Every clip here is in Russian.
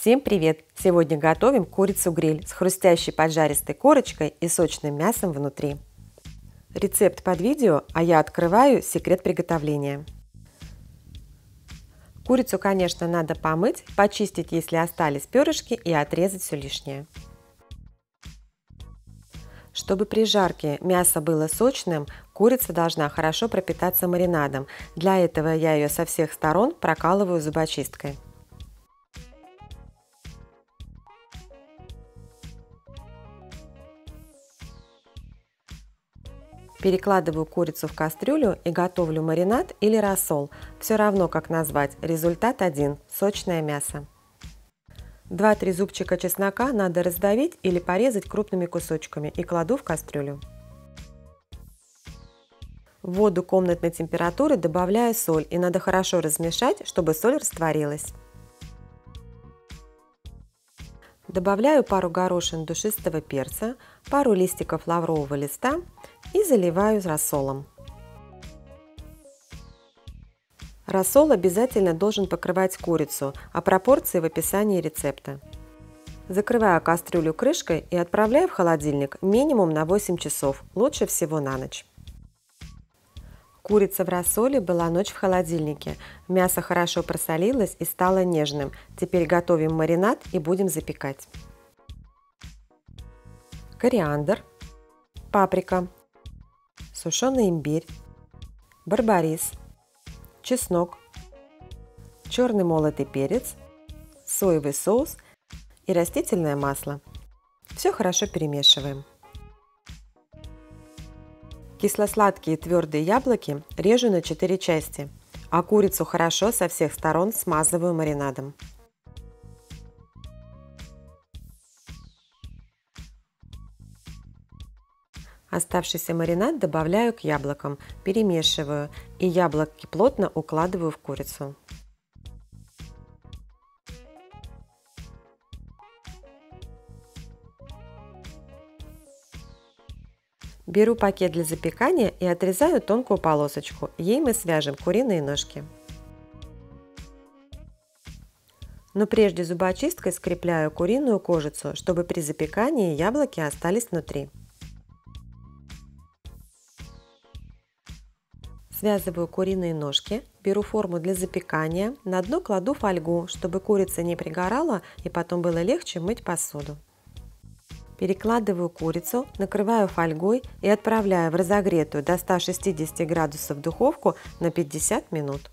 Всем привет! Сегодня готовим курицу-гриль с хрустящей поджаристой корочкой и сочным мясом внутри. Рецепт под видео, а я открываю секрет приготовления. Курицу, конечно, надо помыть, почистить, если остались перышки и отрезать все лишнее. Чтобы при жарке мясо было сочным, курица должна хорошо пропитаться маринадом. Для этого я ее со всех сторон прокалываю зубочисткой. Перекладываю курицу в кастрюлю и готовлю маринад или рассол. Все равно как назвать, результат один – сочное мясо. 2-3 зубчика чеснока надо раздавить или порезать крупными кусочками и кладу в кастрюлю. В воду комнатной температуры добавляю соль и надо хорошо размешать, чтобы соль растворилась. Добавляю пару горошин душистого перца, пару листиков лаврового листа и заливаю рассолом. Рассол обязательно должен покрывать курицу, а пропорции в описании рецепта. Закрываю кастрюлю крышкой и отправляю в холодильник минимум на 8 часов, лучше всего на ночь. Курица в рассоле была ночь в холодильнике. Мясо хорошо просолилось и стало нежным. Теперь готовим маринад и будем запекать. Кориандр, паприка, сушеный имбирь, барбарис, чеснок, черный молотый перец, соевый соус и растительное масло. Все хорошо перемешиваем. Кисло-сладкие твердые яблоки режу на 4 части, а курицу хорошо со всех сторон смазываю маринадом. Оставшийся маринад добавляю к яблокам, перемешиваю и яблоки плотно укладываю в курицу. Беру пакет для запекания и отрезаю тонкую полосочку. Ей мы свяжем куриные ножки. Но прежде зубочисткой скрепляю куриную кожицу, чтобы при запекании яблоки остались внутри. Связываю куриные ножки, беру форму для запекания, на дно кладу фольгу, чтобы курица не пригорала и потом было легче мыть посуду. Перекладываю курицу, накрываю фольгой и отправляю в разогретую до 160 градусов духовку на 50 минут.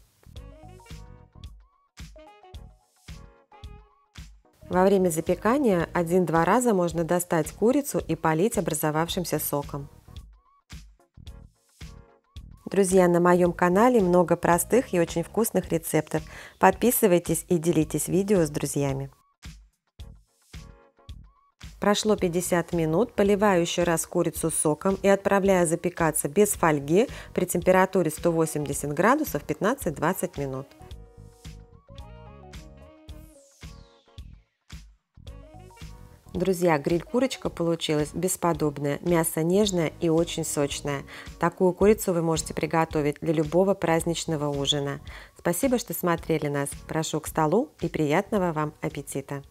Во время запекания один-два раза можно достать курицу и полить образовавшимся соком. Друзья, на моем канале много простых и очень вкусных рецептов. Подписывайтесь и делитесь видео с друзьями. Прошло 50 минут, поливаю еще раз курицу соком и отправляю запекаться без фольги при температуре 180 градусов 15-20 минут. Друзья, гриль-курочка получилась бесподобная, мясо нежное и очень сочное. Такую курицу вы можете приготовить для любого праздничного ужина. Спасибо, что смотрели нас. Прошу к столу и приятного вам аппетита!